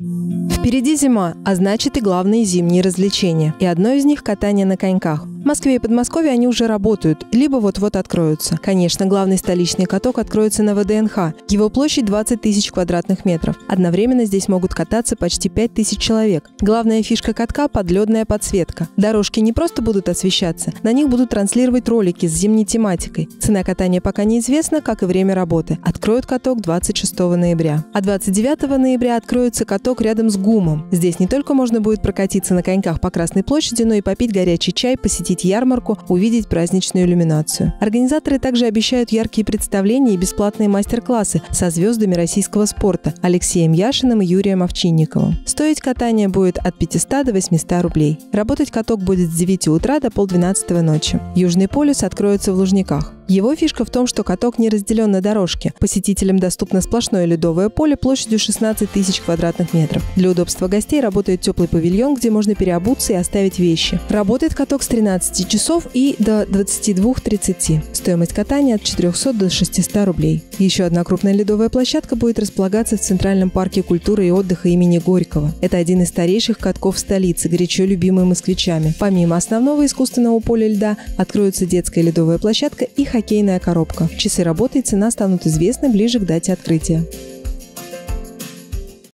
Впереди зима, а значит и главные зимние развлечения. И одно из них – катание на коньках. В Москве и Подмосковье они уже работают, либо вот-вот откроются. Конечно, главный столичный каток откроется на ВДНХ. Его площадь 20 тысяч квадратных метров. Одновременно здесь могут кататься почти 5 тысяч человек. Главная фишка катка – подледная подсветка. Дорожки не просто будут освещаться, на них будут транслировать ролики с зимней тематикой. Цена катания пока неизвестна, как и время работы. Откроют каток 26 ноября. А 29 ноября откроется каток рядом с ГУМом. Здесь не только можно будет прокатиться на коньках по Красной площади, но и попить горячий чай, посетить ярмарку, увидеть праздничную иллюминацию. Организаторы также обещают яркие представления и бесплатные мастер-классы со звездами российского спорта Алексеем Яшиным и Юрием Овчинниковым. Стоить катание будет от 500 до 800 рублей. Работать каток будет с 9 утра до полдвенадцатого ночи. Южный полюс откроется в Лужниках. Его фишка в том, что каток не разделен на дорожке. Посетителям доступно сплошное ледовое поле площадью 16 тысяч квадратных метров. Для удобства гостей работает теплый павильон, где можно переобуться и оставить вещи. Работает каток с 13 часов и до 22.30. Стоимость катания от 400 до 600 рублей. Еще одна крупная ледовая площадка будет располагаться в Центральном парке культуры и отдыха имени Горького. Это один из старейших катков столицы, горячо любимый москвичами. Помимо основного искусственного поля льда, откроется детская ледовая площадка и хоккейная коробка. Часы работы и цена станут известны ближе к дате открытия.